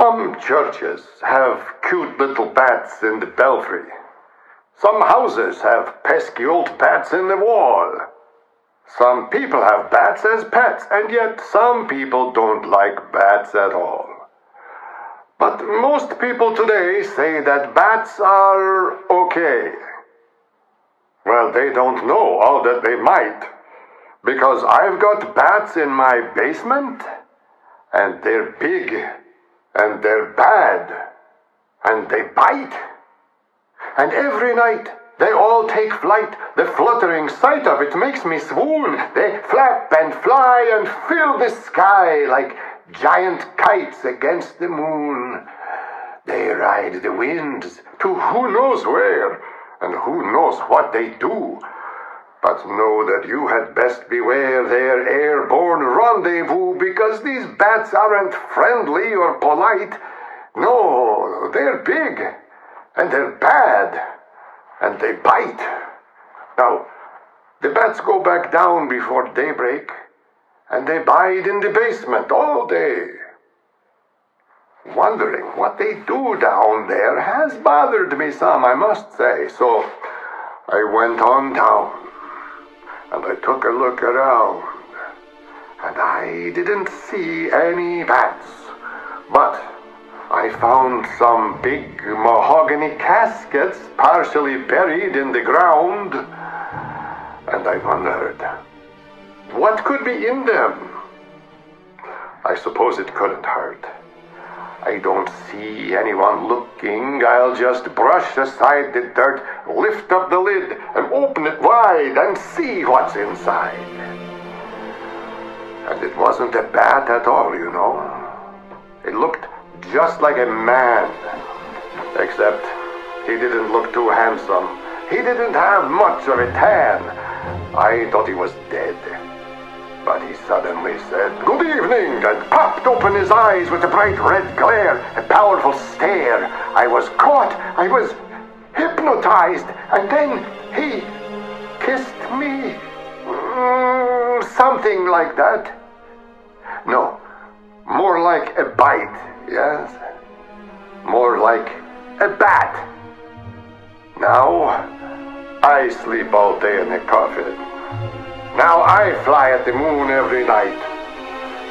Some churches have cute little bats in the belfry. Some houses have pesky old bats in the wall. Some people have bats as pets, and yet some people don't like bats at all. But most people today say that bats are okay. Well, they don't know all that they might, because I've got bats in my basement, and they're big, and they're bad, and they bite. And every night they all take flight. The fluttering sight of it makes me swoon. They flap and fly and fill the sky like giant kites against the moon. They ride the winds to who knows where, and who knows what they do. But know that you had best beware their airborne rendezvous, because these bats aren't friendly or polite. No, they're big, and they're bad, and they bite. Now, the bats go back down before daybreak, and they bide in the basement all day. Wondering what they do down there has bothered me some, I must say, so I went on down and I took a look around, and I didn't see any bats, but I found some big mahogany caskets partially buried in the ground, and I wondered, what could be in them? I suppose it couldn't hurt. I don't see anyone looking. I'll just brush aside the dirt, lift up the lid, and open it wide and see what's inside. And it wasn't a bat at all, you know. It looked just like a man. Except he didn't look too handsome. He didn't have much of a tan. I thought he was dead. But he suddenly said, Good evening, and popped open his eyes with a bright red glare, a powerful stare. I was caught, I was hypnotized, and then he kissed me. Mm, something like that. No, more like a bite, yes? More like a bat. Now, I sleep all day in the coffin. Now I fly at the moon every night.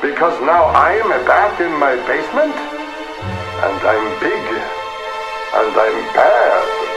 Because now I'm a bat in my basement, and I'm big, and I'm bad, I.